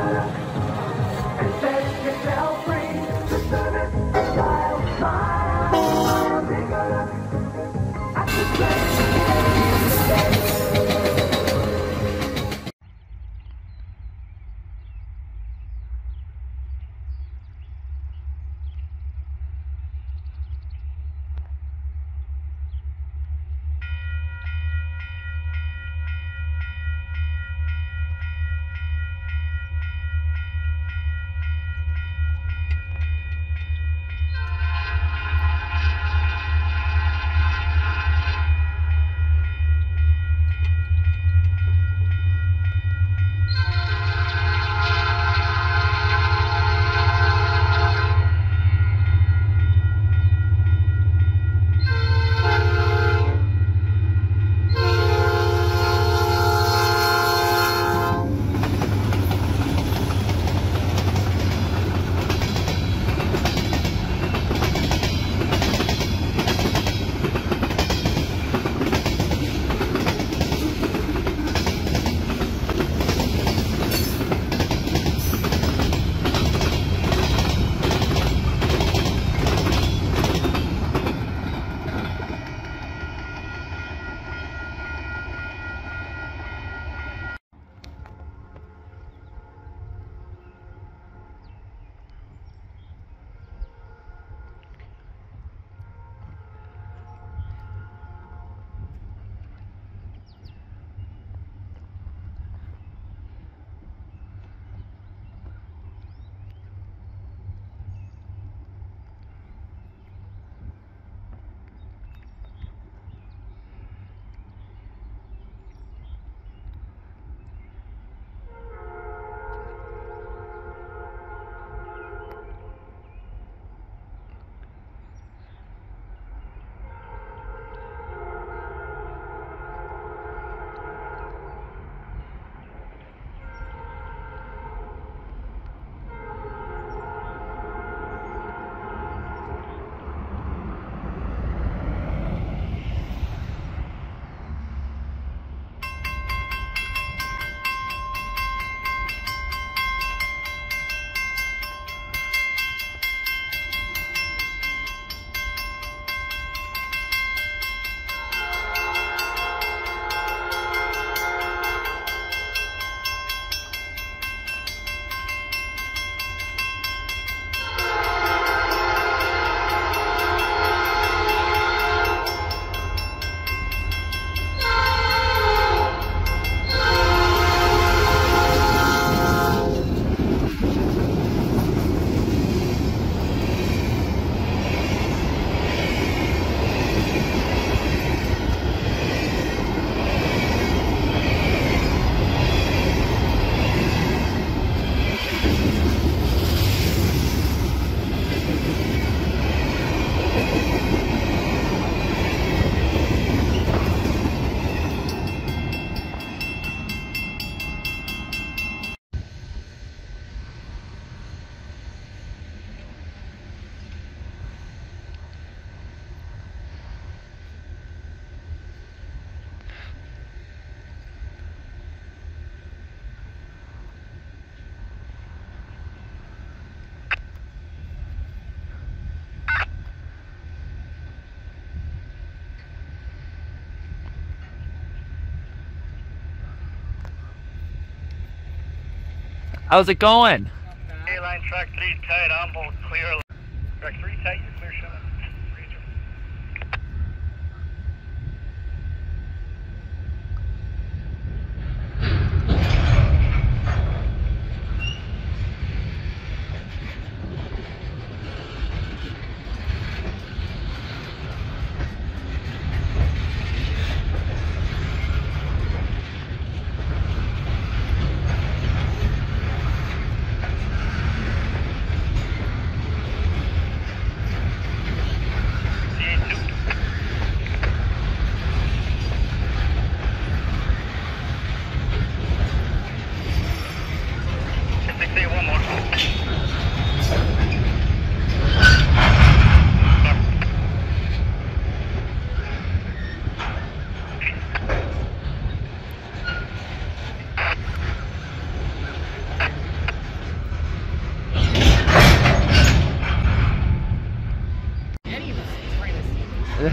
Thank you. How's it going? A-line track three tight, on clear. Track three tight, you're clear.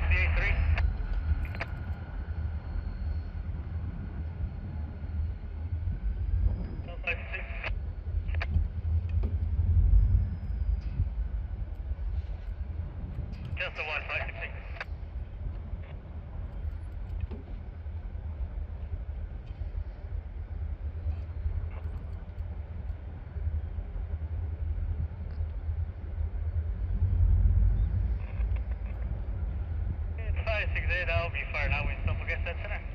68-3. 568, that'll be fire now. Wind up, we'll get that center.